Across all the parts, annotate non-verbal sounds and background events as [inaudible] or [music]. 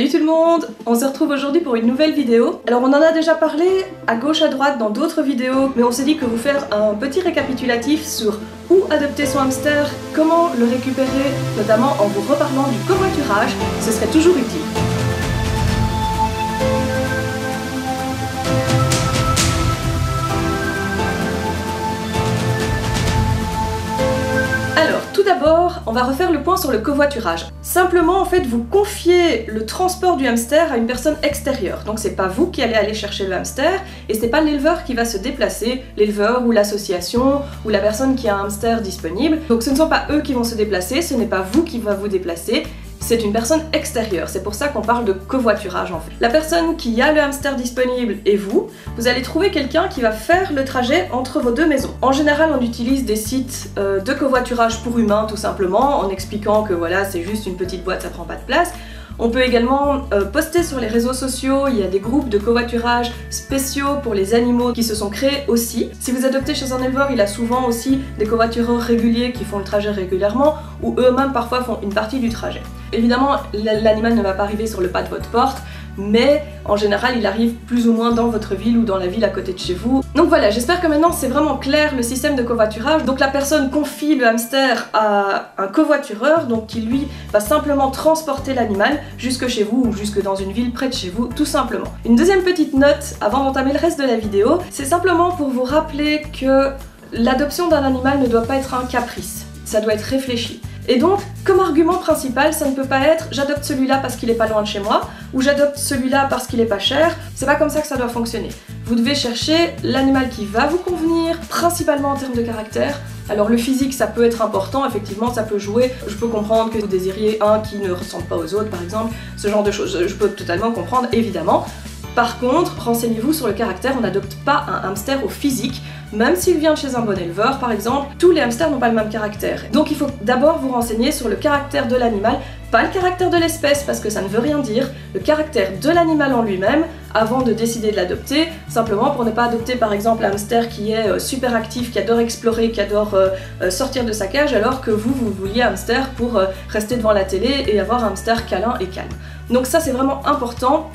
Salut tout le monde On se retrouve aujourd'hui pour une nouvelle vidéo. Alors on en a déjà parlé à gauche à droite dans d'autres vidéos, mais on s'est dit que vous faire un petit récapitulatif sur où adopter son hamster, comment le récupérer, notamment en vous reparlant du covoiturage, ce serait toujours utile. Tout d'abord, on va refaire le point sur le covoiturage. Simplement, en fait, vous confiez le transport du hamster à une personne extérieure. Donc c'est pas vous qui allez aller chercher le hamster, et c'est pas l'éleveur qui va se déplacer, l'éleveur ou l'association ou la personne qui a un hamster disponible. Donc ce ne sont pas eux qui vont se déplacer, ce n'est pas vous qui va vous déplacer, c'est une personne extérieure. C'est pour ça qu'on parle de covoiturage en fait. La personne qui a le hamster disponible et vous, vous allez trouver quelqu'un qui va faire le trajet entre vos deux maisons. En général, on utilise des sites euh, de covoiturage pour humains tout simplement, en expliquant que voilà, c'est juste une petite boîte, ça prend pas de place. On peut également euh, poster sur les réseaux sociaux, il y a des groupes de covoiturage spéciaux pour les animaux qui se sont créés aussi. Si vous adoptez chez un éleveur, il a souvent aussi des covoitureurs réguliers qui font le trajet régulièrement ou eux-mêmes parfois font une partie du trajet. Évidemment, l'animal ne va pas arriver sur le pas de votre porte, mais en général il arrive plus ou moins dans votre ville ou dans la ville à côté de chez vous. Donc voilà, j'espère que maintenant c'est vraiment clair le système de covoiturage. Donc la personne confie le hamster à un covoitureur, donc qui lui va simplement transporter l'animal jusque chez vous ou jusque dans une ville près de chez vous, tout simplement. Une deuxième petite note avant d'entamer le reste de la vidéo, c'est simplement pour vous rappeler que l'adoption d'un animal ne doit pas être un caprice, ça doit être réfléchi. Et donc, comme argument principal, ça ne peut pas être j'adopte celui-là parce qu'il est pas loin de chez moi, ou j'adopte celui-là parce qu'il est pas cher. C'est pas comme ça que ça doit fonctionner. Vous devez chercher l'animal qui va vous convenir, principalement en termes de caractère. Alors le physique, ça peut être important, effectivement, ça peut jouer. Je peux comprendre que vous désiriez un qui ne ressemble pas aux autres, par exemple, ce genre de choses. Je peux totalement comprendre, évidemment. Par contre, renseignez-vous sur le caractère, on n'adopte pas un hamster au physique, même s'il vient chez un bon éleveur par exemple, tous les hamsters n'ont pas le même caractère. Donc il faut d'abord vous renseigner sur le caractère de l'animal, pas le caractère de l'espèce parce que ça ne veut rien dire, le caractère de l'animal en lui-même avant de décider de l'adopter, simplement pour ne pas adopter par exemple un hamster qui est euh, super actif, qui adore explorer, qui adore euh, euh, sortir de sa cage alors que vous, vous vouliez un hamster pour rester devant la télé et avoir un hamster câlin et calme. Donc ça c'est vraiment important,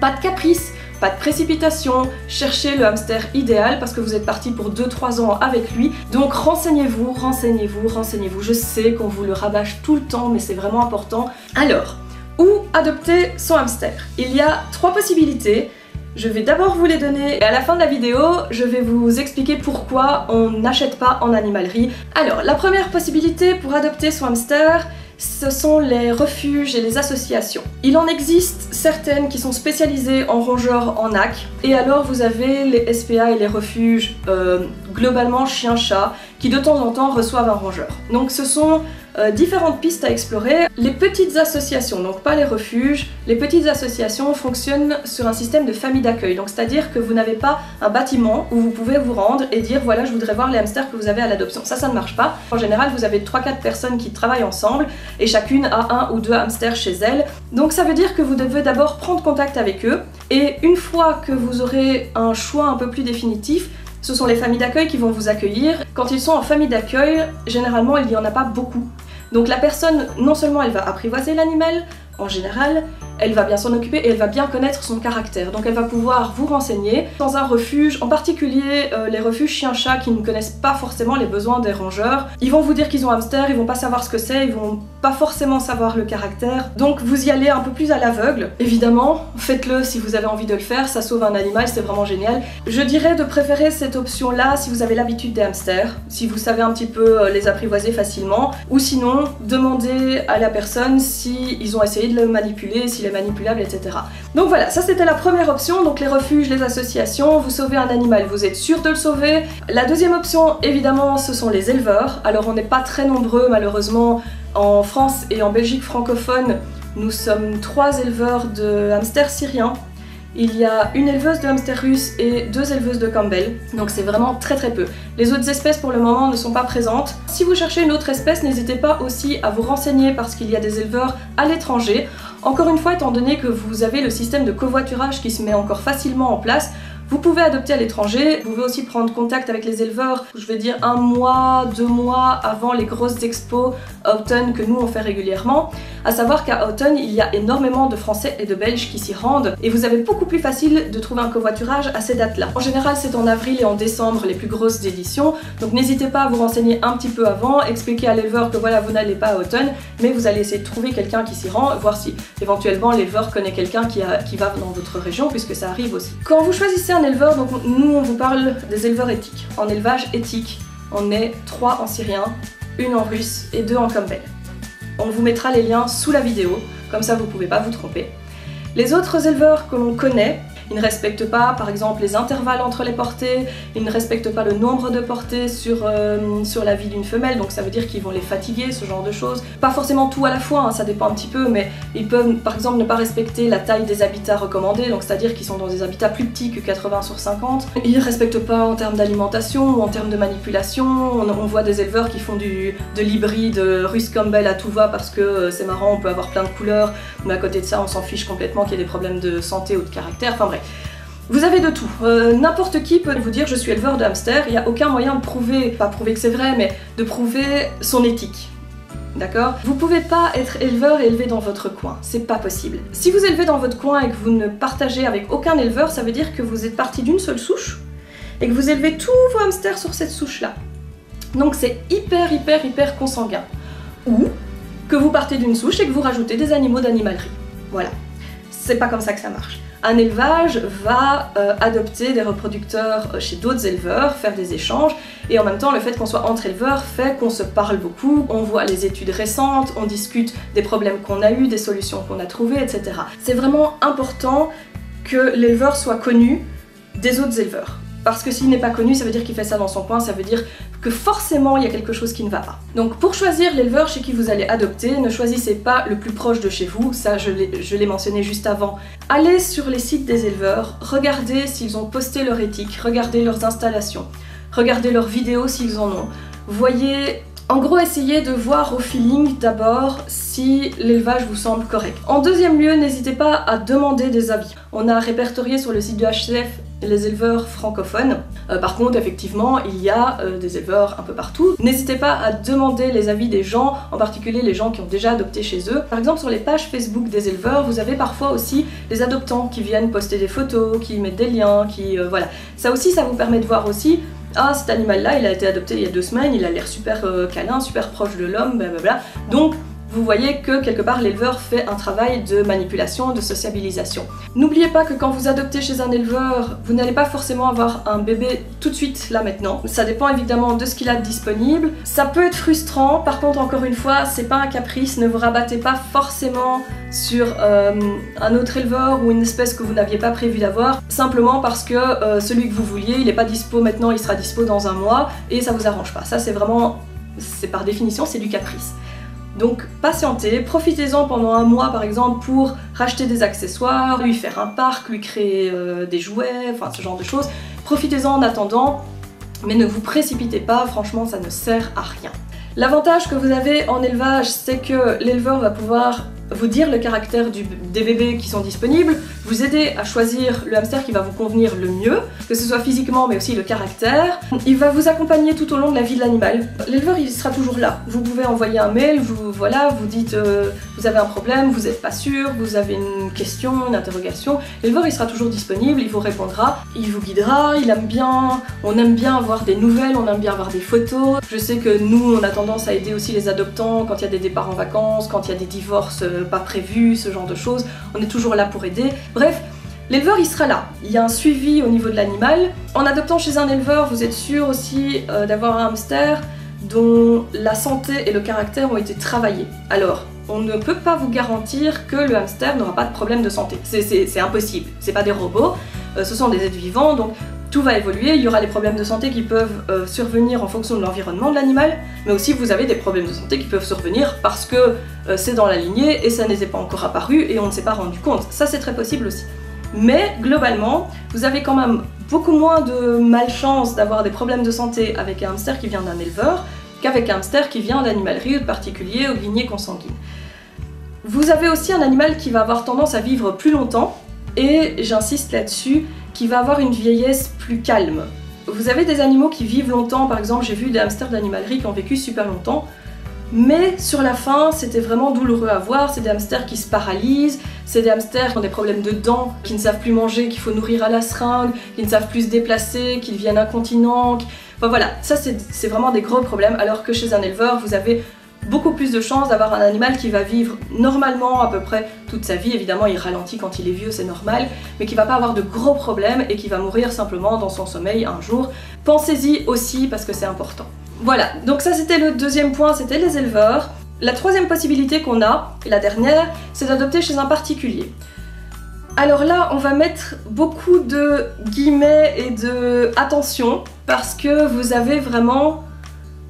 pas de caprice, pas de précipitation, cherchez le hamster idéal parce que vous êtes parti pour 2-3 ans avec lui. Donc renseignez-vous, renseignez-vous, renseignez-vous. Je sais qu'on vous le rabâche tout le temps, mais c'est vraiment important. Alors, où adopter son hamster? Il y a trois possibilités. Je vais d'abord vous les donner et à la fin de la vidéo, je vais vous expliquer pourquoi on n'achète pas en animalerie. Alors, la première possibilité pour adopter son hamster, ce sont les refuges et les associations. Il en existe certaines qui sont spécialisées en rongeurs en AC, et alors vous avez les SPA et les refuges euh, globalement chien-chat qui de temps en temps reçoivent un rongeur. Donc ce sont euh, différentes pistes à explorer. Les petites associations, donc pas les refuges, les petites associations fonctionnent sur un système de famille d'accueil. Donc c'est-à-dire que vous n'avez pas un bâtiment où vous pouvez vous rendre et dire voilà je voudrais voir les hamsters que vous avez à l'adoption. Ça, ça ne marche pas. En général, vous avez 3-4 personnes qui travaillent ensemble et chacune a un ou deux hamsters chez elle. Donc ça veut dire que vous devez d'abord prendre contact avec eux et une fois que vous aurez un choix un peu plus définitif, ce sont les familles d'accueil qui vont vous accueillir. Quand ils sont en famille d'accueil, généralement il n'y en a pas beaucoup. Donc la personne, non seulement elle va apprivoiser l'animal, en général, elle va bien s'en occuper et elle va bien connaître son caractère. Donc elle va pouvoir vous renseigner dans un refuge, en particulier euh, les refuges chien-chat qui ne connaissent pas forcément les besoins des rangeurs. Ils vont vous dire qu'ils ont hamster, ils vont pas savoir ce que c'est, ils vont pas forcément savoir le caractère. Donc vous y allez un peu plus à l'aveugle. Évidemment, faites-le si vous avez envie de le faire, ça sauve un animal, c'est vraiment génial. Je dirais de préférer cette option-là si vous avez l'habitude des hamsters, si vous savez un petit peu euh, les apprivoiser facilement, ou sinon demandez à la personne si ils ont essayé de le manipuler, si est manipulable, etc. Donc voilà, ça c'était la première option, donc les refuges, les associations, vous sauvez un animal, vous êtes sûr de le sauver. La deuxième option, évidemment, ce sont les éleveurs. Alors on n'est pas très nombreux malheureusement en France et en Belgique francophone. Nous sommes trois éleveurs de hamsters syriens il y a une éleveuse de hamster russe et deux éleveuses de Campbell, donc c'est vraiment très très peu. Les autres espèces pour le moment ne sont pas présentes. Si vous cherchez une autre espèce, n'hésitez pas aussi à vous renseigner parce qu'il y a des éleveurs à l'étranger. Encore une fois, étant donné que vous avez le système de covoiturage qui se met encore facilement en place, Vous pouvez adopter à l'étranger, vous pouvez aussi prendre contact avec les éleveurs, je vais dire un mois, deux mois avant les grosses expos automne que nous on fait régulièrement. À savoir qu'à automne, il y a énormément de Français et de Belges qui s'y rendent et vous avez beaucoup plus facile de trouver un covoiturage à ces dates-là. En général, c'est en avril et en décembre les plus grosses éditions, donc n'hésitez pas à vous renseigner un petit peu avant, expliquer à l'éleveur que voilà, vous n'allez pas à automne, mais vous allez essayer de trouver quelqu'un qui s'y rend, voir si éventuellement l'éleveur connaît quelqu'un qui, qui va dans votre région, puisque ça arrive aussi. Quand vous choisissez un éleveur, donc nous on vous parle des éleveurs éthiques. En élevage éthique, on est trois en syrien, une en russe et deux en Campbell. On vous mettra les liens sous la vidéo, comme ça vous pouvez pas vous tromper. Les autres éleveurs que l'on connaît, ils ne respectent pas, par exemple, les intervalles entre les portées, ils ne respectent pas le nombre de portées sur, euh, sur la vie d'une femelle, donc ça veut dire qu'ils vont les fatiguer, ce genre de choses. Pas forcément tout à la fois, hein, ça dépend un petit peu, mais ils peuvent, par exemple, ne pas respecter la taille des habitats recommandés, donc c'est-à-dire qu'ils sont dans des habitats plus petits que 80 sur 50. Ils ne respectent pas en termes d'alimentation ou en termes de manipulation. On, voit des éleveurs qui font du, de l'hybride russe Campbell à tout va parce que euh, c'est marrant, on peut avoir plein de couleurs, mais à côté de ça, on s'en fiche complètement qu'il y ait des problèmes de santé ou de caractère. Enfin vous avez de tout. Euh, n'importe qui peut vous dire je suis éleveur de hamster, il n'y a aucun moyen de prouver, pas prouver que c'est vrai, mais de prouver son éthique. D'accord? Vous pouvez pas être éleveur et élever dans votre coin, c'est pas possible. Si vous élevez dans votre coin et que vous ne partagez avec aucun éleveur, ça veut dire que vous êtes parti d'une seule souche et que vous élevez tous vos hamsters sur cette souche-là. Donc c'est hyper hyper hyper consanguin. Ou que vous partez d'une souche et que vous rajoutez des animaux d'animalerie. Voilà. C'est pas comme ça que ça marche un élevage va euh, adopter des reproducteurs euh, chez d'autres éleveurs, faire des échanges, et en même temps le fait qu'on soit entre éleveurs fait qu'on se parle beaucoup, on voit les études récentes, on discute des problèmes qu'on a eu, des solutions qu'on a trouvées, etc. C'est vraiment important que l'éleveur soit connu des autres éleveurs. Parce que s'il n'est pas connu, ça veut dire qu'il fait ça dans son coin, ça veut dire forcément il y a quelque chose qui ne va pas. Donc pour choisir l'éleveur chez qui vous allez adopter, ne choisissez pas le plus proche de chez vous, ça je l'ai mentionné juste avant. Allez sur les sites des éleveurs, regardez s'ils ont posté leur éthique, regardez leurs installations, regardez leurs vidéos s'ils en ont. Voyez en gros, essayez de voir au feeling d'abord si l'élevage vous semble correct. En deuxième lieu, n'hésitez pas à demander des avis. On a répertorié sur le site du HCF les éleveurs francophones. Euh, par contre, effectivement, il y a euh, des éleveurs un peu partout. N'hésitez pas à demander les avis des gens, en particulier les gens qui ont déjà adopté chez eux. Par exemple, sur les pages Facebook des éleveurs, vous avez parfois aussi des adoptants qui viennent poster des photos, qui mettent des liens, qui... Euh, voilà. Ça aussi, ça vous permet de voir aussi ah cet animal là il a été adopté il y a deux semaines, il a l'air super câlin, super proche de l'homme, blablabla. Donc vous voyez que quelque part l'éleveur fait un travail de manipulation, de sociabilisation. N'oubliez pas que quand vous adoptez chez un éleveur, vous n'allez pas forcément avoir un bébé tout de suite là maintenant. Ça dépend évidemment de ce qu'il a disponible. Ça peut être frustrant, par contre encore une fois, c'est pas un caprice, ne vous rabattez pas forcément sur euh, un autre éleveur ou une espèce que vous n'aviez pas prévu d'avoir, simplement parce que euh, celui que vous vouliez, il n'est pas dispo maintenant, il sera dispo dans un mois, et ça vous arrange pas. Ça c'est vraiment, c'est par définition, c'est du caprice. Donc patientez, profitez-en pendant un mois par exemple pour racheter des accessoires, lui faire un parc, lui créer euh, des jouets, enfin ce genre de choses. Profitez-en en attendant, mais ne vous précipitez pas, franchement ça ne sert à rien. L'avantage que vous avez en élevage, c'est que l'éleveur va pouvoir vous dire le caractère des bébés qui sont disponibles, vous aider à choisir le hamster qui va vous convenir le mieux, que ce soit physiquement mais aussi le caractère. Il va vous accompagner tout au long de la vie de l'animal. L'éleveur il sera toujours là. Vous pouvez envoyer un mail, vous voilà, vous dites euh, vous avez un problème, vous n'êtes pas sûr, vous avez une question, une interrogation. L'éleveur il sera toujours disponible, il vous répondra, il vous guidera, il aime bien, on aime bien avoir des nouvelles, on aime bien avoir des photos. Je sais que nous on a tendance à aider aussi les adoptants quand il y a des départs en vacances, quand il y a des divorces pas prévu, ce genre de choses. On est toujours là pour aider. Bref, L'éleveur, il sera là. Il y a un suivi au niveau de l'animal. En adoptant chez un éleveur, vous êtes sûr aussi euh, d'avoir un hamster dont la santé et le caractère ont été travaillés. Alors, on ne peut pas vous garantir que le hamster n'aura pas de problème de santé. C'est impossible. C'est pas des robots, euh, ce sont des êtres vivants, donc tout va évoluer, il y aura les problèmes de santé qui peuvent euh, survenir en fonction de l'environnement de l'animal, mais aussi vous avez des problèmes de santé qui peuvent survenir parce que euh, c'est dans la lignée et ça n'était pas encore apparu et on ne s'est pas rendu compte. Ça c'est très possible aussi. Mais globalement, vous avez quand même beaucoup moins de malchance d'avoir des problèmes de santé avec un hamster qui vient d'un éleveur qu'avec un hamster qui vient d'animalerie ou de particulier ou de lignée consanguine. Vous avez aussi un animal qui va avoir tendance à vivre plus longtemps et j'insiste là-dessus, qui va avoir une vieillesse plus calme. Vous avez des animaux qui vivent longtemps, par exemple j'ai vu des hamsters d'animalerie qui ont vécu super longtemps, mais sur la fin c'était vraiment douloureux à voir, c'est des hamsters qui se paralysent, c'est des hamsters qui ont des problèmes de dents, qui ne savent plus manger, qu'il faut nourrir à la seringue, qui ne savent plus se déplacer, qui deviennent incontinents. Enfin voilà, ça c'est vraiment des gros problèmes, alors que chez un éleveur vous avez beaucoup plus de chances d'avoir un animal qui va vivre normalement à peu près toute sa vie. Évidemment, il ralentit quand il est vieux, c'est normal, mais qui va pas avoir de gros problèmes et qui va mourir simplement dans son sommeil un jour. Pensez-y aussi parce que c'est important. Voilà, donc ça c'était le deuxième point, c'était les éleveurs. La troisième possibilité qu'on a, et la dernière, c'est d'adopter chez un particulier. Alors là, on va mettre beaucoup de guillemets et de attention parce que vous avez vraiment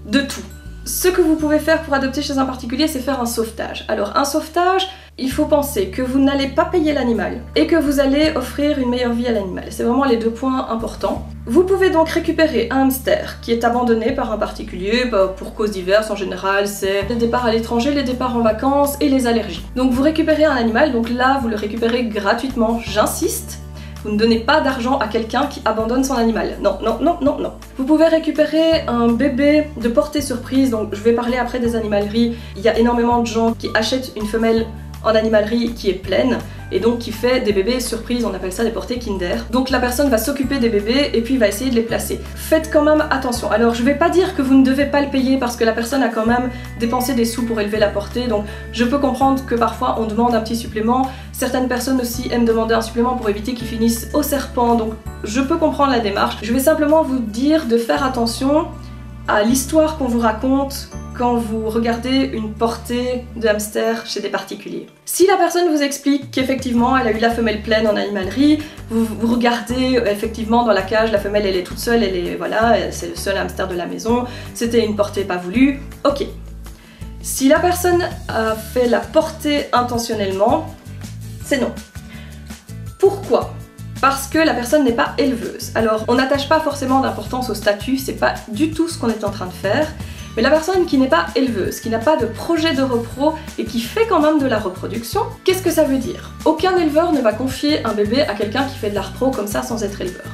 de tout. Ce que vous pouvez faire pour adopter chez un particulier, c'est faire un sauvetage. Alors un sauvetage, il faut penser que vous n'allez pas payer l'animal et que vous allez offrir une meilleure vie à l'animal. C'est vraiment les deux points importants. Vous pouvez donc récupérer un hamster qui est abandonné par un particulier bah, pour causes diverses. En général, c'est les départs à l'étranger, les départs en vacances et les allergies. Donc vous récupérez un animal, donc là vous le récupérez gratuitement, j'insiste. Vous ne donnez pas d'argent à quelqu'un qui abandonne son animal. Non, non, non, non, non. Vous pouvez récupérer un bébé de portée surprise, donc je vais parler après des animaleries. Il y a énormément de gens qui achètent une femelle en animalerie qui est pleine et donc qui fait des bébés surprises, on appelle ça des portées Kinder. Donc la personne va s'occuper des bébés et puis va essayer de les placer. Faites quand même attention. Alors je vais pas dire que vous ne devez pas le payer parce que la personne a quand même dépensé des sous pour élever la portée, donc je peux comprendre que parfois on demande un petit supplément. Certaines personnes aussi aiment demander un supplément pour éviter qu'ils finissent au serpent, donc je peux comprendre la démarche. Je vais simplement vous dire de faire attention à l'histoire qu'on vous raconte quand vous regardez une portée de hamster chez des particuliers. Si la personne vous explique qu'effectivement elle a eu la femelle pleine en animalerie, vous, regardez effectivement dans la cage, la femelle elle est toute seule, elle est voilà, c'est le seul hamster de la maison, c'était une portée pas voulue, ok. Si la personne a fait la portée intentionnellement, c'est non. Pourquoi? Parce que la personne n'est pas éleveuse. Alors, on n'attache pas forcément d'importance au statut, c'est pas du tout ce qu'on est en train de faire. Mais la personne qui n'est pas éleveuse, qui n'a pas de projet de repro et qui fait quand même de la reproduction, qu'est-ce que ça veut dire? Aucun éleveur ne va confier un bébé à quelqu'un qui fait de la repro comme ça sans être éleveur.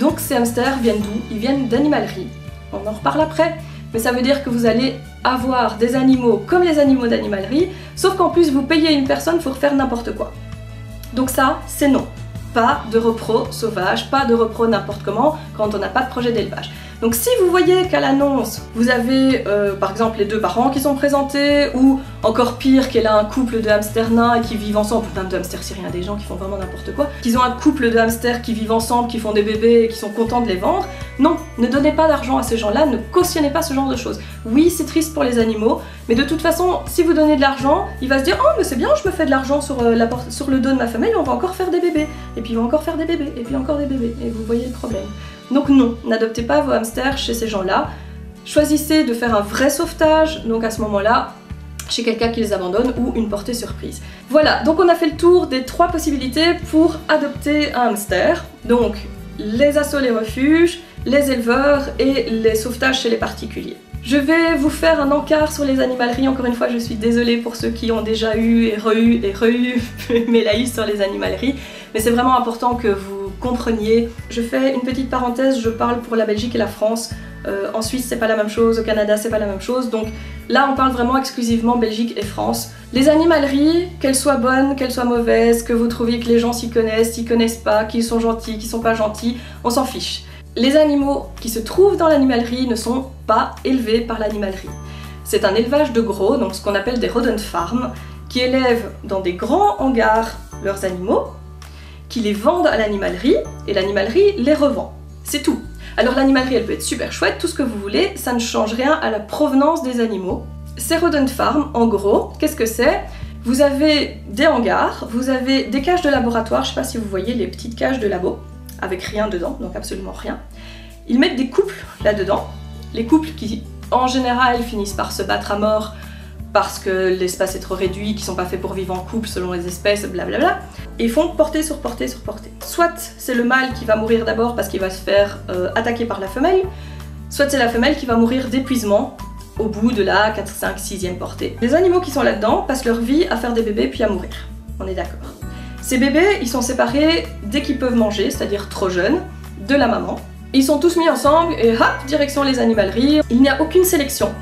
Donc ces hamsters viennent d'où? Ils viennent d'animalerie. On en reparle après. Mais ça veut dire que vous allez avoir des animaux comme les animaux d'animalerie, sauf qu'en plus vous payez une personne pour faire n'importe quoi. Donc ça, c'est non. Pas de repro sauvage, pas de repro n'importe comment quand on n'a pas de projet d'élevage. Donc si vous voyez qu'à l'annonce, vous avez euh, par exemple les deux parents qui sont présentés, ou encore pire, qu'elle a un couple de hamsters nains qui vivent ensemble, plein de hamsters syriens, des gens qui font vraiment n'importe quoi, qu'ils ont un couple de hamsters qui vivent ensemble, qui font des bébés et qui sont contents de les vendre, non, ne donnez pas d'argent à ces gens-là, ne cautionnez pas ce genre de choses. Oui, c'est triste pour les animaux, mais de toute façon, si vous donnez de l'argent, il va se dire « Oh, mais c'est bien, je me fais de l'argent sur, euh, sur le dos de ma famille, on va encore faire des bébés. » Et puis ils vont encore faire des bébés, et puis encore des bébés, et vous voyez le problème. Donc non, n'adoptez pas vos hamsters chez ces gens-là. Choisissez de faire un vrai sauvetage, donc à ce moment-là, chez quelqu'un qui les abandonne ou une portée surprise. Voilà, donc on a fait le tour des trois possibilités pour adopter un hamster. Donc les assauts, les refuges, les éleveurs et les sauvetages chez les particuliers. Je vais vous faire un encart sur les animaleries, encore une fois je suis désolée pour ceux qui ont déjà eu et re-eu et re-eu [laughs] mes sur les animaleries, mais c'est vraiment important que vous compreniez. Je fais une petite parenthèse, je parle pour la Belgique et la France. Euh, en Suisse, c'est pas la même chose, au Canada, c'est pas la même chose. Donc là, on parle vraiment exclusivement Belgique et France. Les animaleries, qu'elles soient bonnes, qu'elles soient mauvaises, que vous trouviez que les gens s'y connaissent, s'y connaissent pas, qu'ils sont gentils, qu'ils sont pas gentils, on s'en fiche. Les animaux qui se trouvent dans l'animalerie ne sont pas élevés par l'animalerie. C'est un élevage de gros, donc ce qu'on appelle des rodent farms, qui élèvent dans des grands hangars leurs animaux qui les vendent à l'animalerie et l'animalerie les revend. C'est tout. Alors l'animalerie, elle peut être super chouette, tout ce que vous voulez, ça ne change rien à la provenance des animaux. C'est Rodent Farm, en gros, qu'est-ce que c'est? Vous avez des hangars, vous avez des cages de laboratoire, je sais pas si vous voyez les petites cages de labo, avec rien dedans, donc absolument rien. Ils mettent des couples là-dedans, les couples qui en général finissent par se battre à mort parce que l'espace est trop réduit, qui sont pas faits pour vivre en couple selon les espèces, blablabla, et font portée sur portée sur portée. Soit c'est le mâle qui va mourir d'abord parce qu'il va se faire euh, attaquer par la femelle, soit c'est la femelle qui va mourir d'épuisement au bout de la 4, 5, 6e portée. Les animaux qui sont là-dedans passent leur vie à faire des bébés puis à mourir. On est d'accord. Ces bébés, ils sont séparés dès qu'ils peuvent manger, c'est-à-dire trop jeunes, de la maman. Ils sont tous mis ensemble et hop, direction les animaleries. Il n'y a aucune sélection.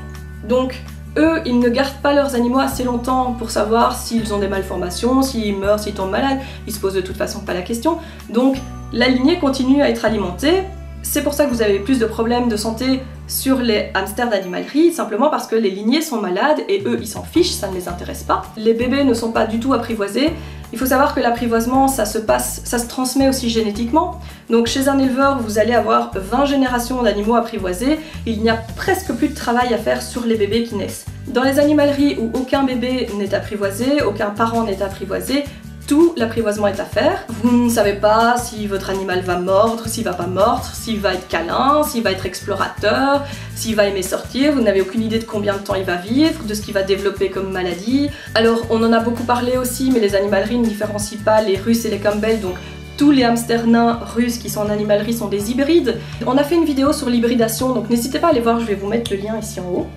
Donc, eux, ils ne gardent pas leurs animaux assez longtemps pour savoir s'ils ont des malformations, s'ils meurent, s'ils tombent malades. Ils se posent de toute façon pas la question. Donc, la lignée continue à être alimentée. C'est pour ça que vous avez plus de problèmes de santé sur les hamsters d'animalerie, simplement parce que les lignées sont malades et eux, ils s'en fichent, ça ne les intéresse pas. Les bébés ne sont pas du tout apprivoisés. Il faut savoir que l'apprivoisement, ça se passe, ça se transmet aussi génétiquement. Donc chez un éleveur, vous allez avoir 20 générations d'animaux apprivoisés. Il n'y a presque plus de travail à faire sur les bébés qui naissent. Dans les animaleries où aucun bébé n'est apprivoisé, aucun parent n'est apprivoisé, tout l'apprivoisement est à faire. Vous ne savez pas si votre animal va mordre, s'il va pas mordre, s'il va être câlin, s'il va être explorateur, s'il va aimer sortir, vous n'avez aucune idée de combien de temps il va vivre, de ce qu'il va développer comme maladie. Alors on en a beaucoup parlé aussi, mais les animaleries ne différencient pas les Russes et les Campbell, donc tous les hamsters nains russes qui sont en animalerie sont des hybrides. On a fait une vidéo sur l'hybridation, donc n'hésitez pas à aller voir, je vais vous mettre le lien ici en haut.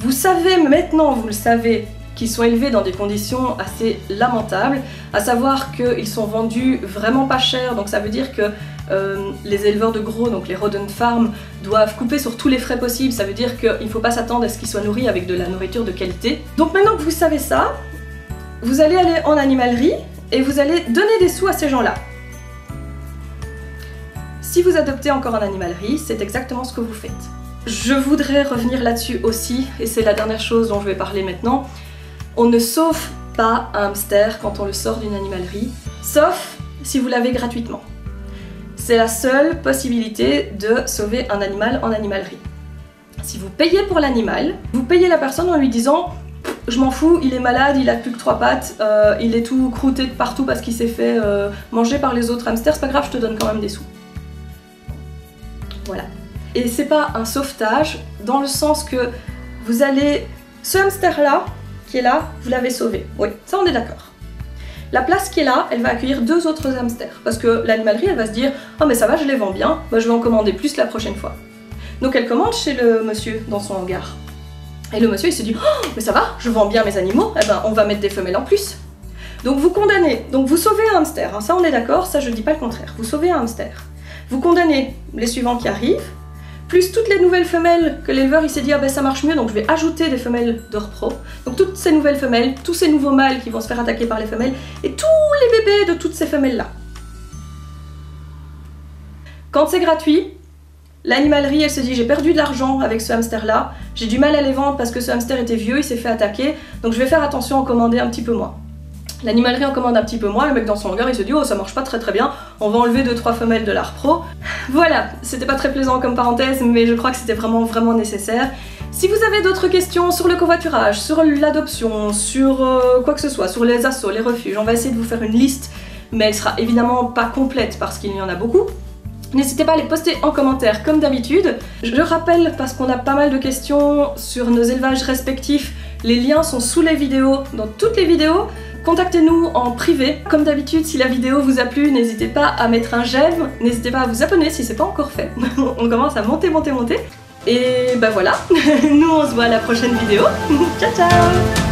Vous savez maintenant, vous le savez, qui sont élevés dans des conditions assez lamentables, à savoir qu'ils sont vendus vraiment pas cher, donc ça veut dire que euh, les éleveurs de gros, donc les rodent farm, doivent couper sur tous les frais possibles, ça veut dire qu'il ne faut pas s'attendre à ce qu'ils soient nourris avec de la nourriture de qualité. Donc maintenant que vous savez ça, vous allez aller en animalerie et vous allez donner des sous à ces gens-là. Si vous adoptez encore en animalerie, c'est exactement ce que vous faites. Je voudrais revenir là-dessus aussi, et c'est la dernière chose dont je vais parler maintenant, on ne sauve pas un hamster quand on le sort d'une animalerie, sauf si vous l'avez gratuitement. C'est la seule possibilité de sauver un animal en animalerie. Si vous payez pour l'animal, vous payez la personne en lui disant je m'en fous, il est malade, il a plus que trois pattes, euh, il est tout croûté de partout parce qu'il s'est fait euh, manger par les autres hamsters, c'est pas grave, je te donne quand même des sous. Voilà. Et c'est pas un sauvetage dans le sens que vous allez. Ce hamster là, est là, vous l'avez sauvé. Oui, ça on est d'accord. La place qui est là, elle va accueillir deux autres hamsters. Parce que l'animalerie, elle va se dire Oh, mais ça va, je les vends bien, moi je vais en commander plus la prochaine fois. Donc elle commande chez le monsieur dans son hangar. Et le monsieur, il se dit Oh, mais ça va, je vends bien mes animaux, eh ben on va mettre des femelles en plus. Donc vous condamnez, donc vous sauvez un hamster, hein. ça on est d'accord, ça je dis pas le contraire. Vous sauvez un hamster. Vous condamnez les suivants qui arrivent, plus toutes les nouvelles femelles que l'éleveur il s'est dit ah ben ça marche mieux donc je vais ajouter des femelles d'or pro. Donc toutes ces nouvelles femelles, tous ces nouveaux mâles qui vont se faire attaquer par les femelles et tous les bébés de toutes ces femelles là. Quand c'est gratuit, l'animalerie elle se dit j'ai perdu de l'argent avec ce hamster là, j'ai du mal à les vendre parce que ce hamster était vieux, il s'est fait attaquer, donc je vais faire attention à commander un petit peu moins. L'animalerie en commande un petit peu moins, le mec dans son hangar il se dit oh ça marche pas très très bien, on va enlever 2-3 femelles de l'art pro. Voilà, c'était pas très plaisant comme parenthèse mais je crois que c'était vraiment vraiment nécessaire. Si vous avez d'autres questions sur le covoiturage, sur l'adoption, sur euh, quoi que ce soit, sur les assauts, les refuges, on va essayer de vous faire une liste mais elle sera évidemment pas complète parce qu'il y en a beaucoup. N'hésitez pas à les poster en commentaire comme d'habitude. Je rappelle, parce qu'on a pas mal de questions sur nos élevages respectifs, les liens sont sous les vidéos, dans toutes les vidéos. Contactez-nous en privé. Comme d'habitude, si la vidéo vous a plu, n'hésitez pas à mettre un j'aime, n'hésitez pas à vous abonner si c'est pas encore fait. [laughs] on commence à monter, monter, monter. Et bah voilà, [laughs] nous on se voit à la prochaine vidéo. [laughs] ciao ciao